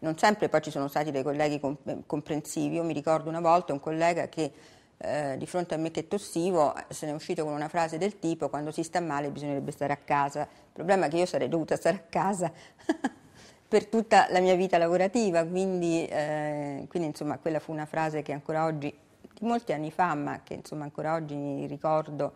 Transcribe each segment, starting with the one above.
Non sempre poi ci sono stati dei colleghi comprensivi. Io mi ricordo una volta un collega che eh, di fronte a me che tossivo se ne è uscito con una frase del tipo quando si sta male bisognerebbe stare a casa. Il problema è che io sarei dovuta stare a casa per tutta la mia vita lavorativa, quindi, eh, quindi insomma quella fu una frase che ancora oggi, di molti anni fa, ma che insomma ancora oggi ricordo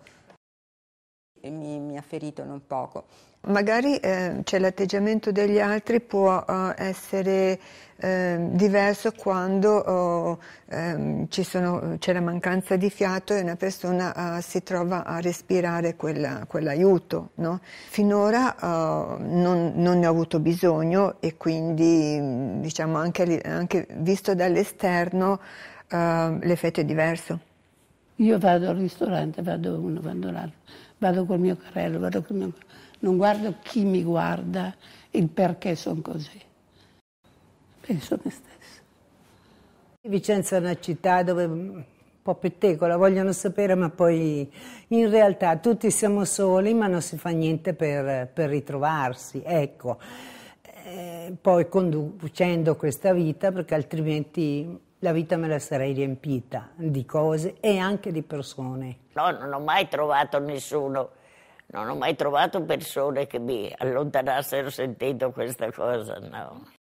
mi, mi ha ferito non poco. Magari eh, cioè, l'atteggiamento degli altri può uh, essere eh, diverso quando uh, ehm, sono, c'è la mancanza di fiato e una persona uh, si trova a respirare quella, quell'aiuto. No? Finora non, non, ne ho avuto bisogno e quindi diciamo, anche, anche visto dall'esterno l'effetto è diverso. Io vado al ristorante, vado uno, vado l'altro, vado col mio carrello, vado col mio... non guardo chi mi guarda, il perché sono così. Penso a me stessa. Vicenza è una città dove un po' pettecola, vogliono sapere, ma poi in realtà tutti siamo soli, ma non si fa niente per, per ritrovarsi. Ecco. Eh, poi conducendo questa vita, perché altrimenti la vita me la sarei riempita di cose e anche di persone. No, non ho mai trovato nessuno, non ho mai trovato persone che mi allontanassero sentendo questa cosa, no.